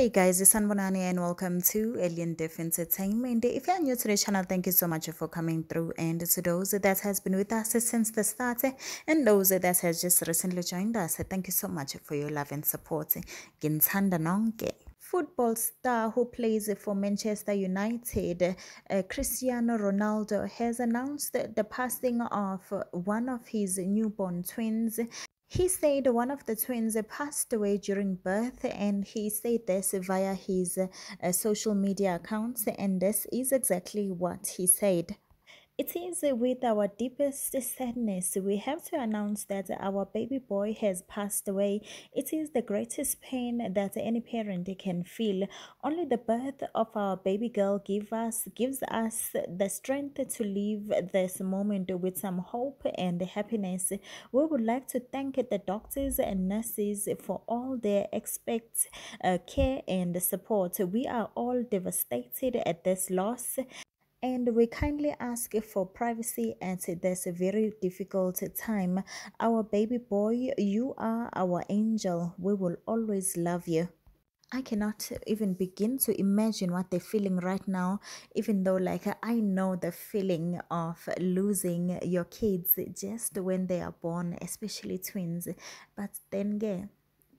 Hey guys, it's Sanbonani and welcome to AlienDiff Entertainment. If you're new to the channel, thank you so much for coming through. And to those that has been with us since the start and those that has just recently joined us, thank you so much for your love and support. Ginthanda nonke. Football star who plays for Manchester United, uh, Cristiano Ronaldo, has announced the passing of one of his newborn twins he said one of the twins passed away during birth, and he said this via his uh, social media accounts, and this is exactly what he said. It is with our deepest sadness we have to announce that our baby boy has passed away. It is the greatest pain that any parent can feel. Only the birth of our baby girl give us gives us the strength to live this moment with some hope and happiness. We would like to thank the doctors and nurses for all their expect uh, care and support. We are all devastated at this loss and we kindly ask for privacy at this very difficult time. Our baby boy, you are our angel. We will always love you. I cannot even begin to imagine what they're feeling right now, even though, like, I know the feeling of losing your kids just when they are born, especially twins. But then, yeah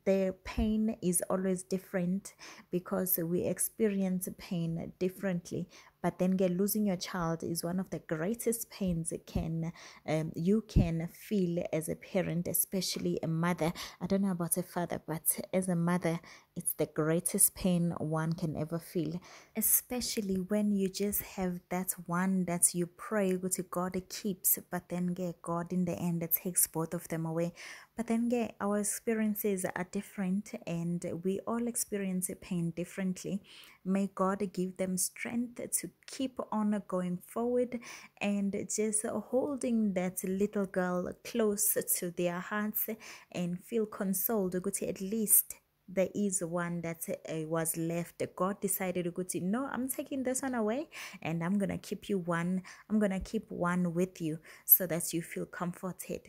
their pain is always different because we experience pain differently but then get losing your child is one of the greatest pains can um, you can feel as a parent especially a mother. I don't know about a father but as a mother it's the greatest pain one can ever feel especially when you just have that one that you pray to god keeps but then get god in the end takes both of them away. But then get our experiences are different and we all experience pain differently. May god give them strength to keep on going forward and just holding that little girl close to their hearts and feel consoled. At least there is one that uh, was left. God decided to go to no i'm taking this one away and i'm gonna keep you one i'm gonna keep one with you so that you feel comforted